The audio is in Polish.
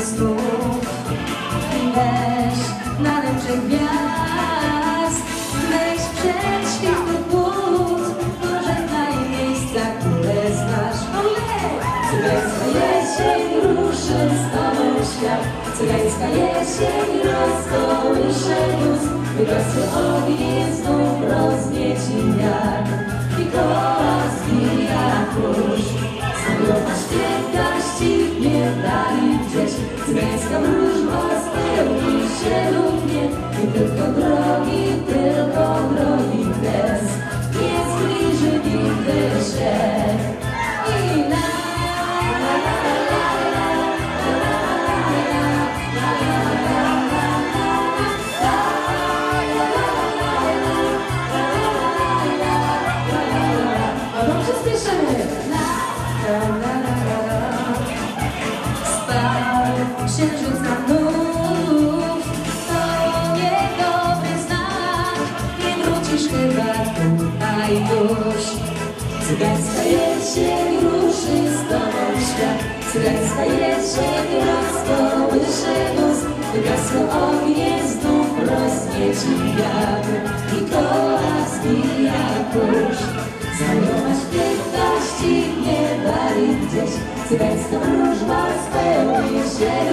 snów. Weź na ręce gwiazd, weź przed światło płód, pożegnaj miejsca, które znasz. Cygańska jesień ruszy z tobą świat, cygańska jesień rozkołysze luz, wygasły ogień znów gdzieś, cygańska wróżba spełni się lub nie, nie tylko księżyc to znak. Nie wrócisz chyba tutaj już. Cygańska jesień ruszy z tobą świat. Cygańska jesień. Wygasło ognie, znów rośnie ci wiatr. Nikola zbija kurz. Znajoma świetności nie dali gdzieś. Cygańska wróżba spełni się.